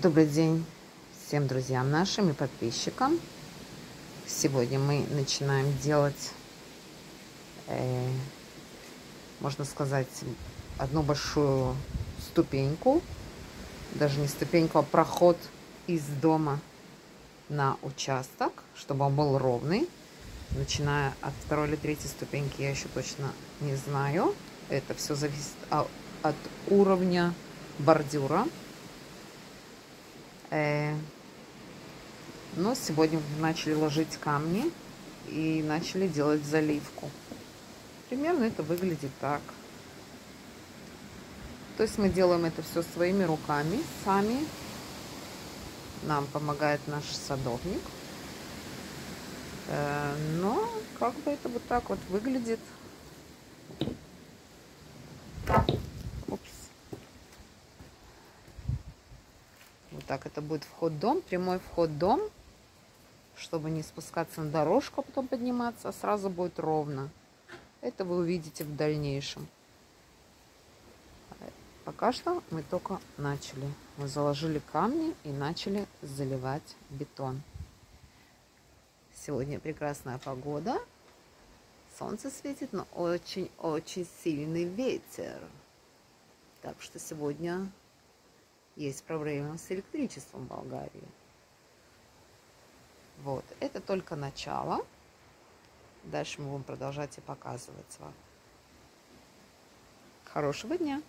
Добрый день всем друзьям нашим и подписчикам. Сегодня мы начинаем делать, э, можно сказать, одну большую ступеньку. Даже не ступеньку, а проход из дома на участок, чтобы он был ровный. Начиная от второй или третьей ступеньки, я еще точно не знаю. Это все зависит от уровня бордюра. Э, но сегодня начали ложить камни и начали делать заливку. Примерно это выглядит так. То есть мы делаем это все своими руками, сами. Нам помогает наш садовник. Э, но как бы это вот так вот выглядит. Так это будет вход в дом, прямой вход в дом, чтобы не спускаться на дорожку, а потом подниматься, а сразу будет ровно. Это вы увидите в дальнейшем. Пока что мы только начали. Мы заложили камни и начали заливать бетон. Сегодня прекрасная погода. Солнце светит, но очень-очень сильный ветер. Так что сегодня есть проблемы с электричеством в Болгарии. Вот, это только начало. Дальше мы будем продолжать и показывать вам. Хорошего дня!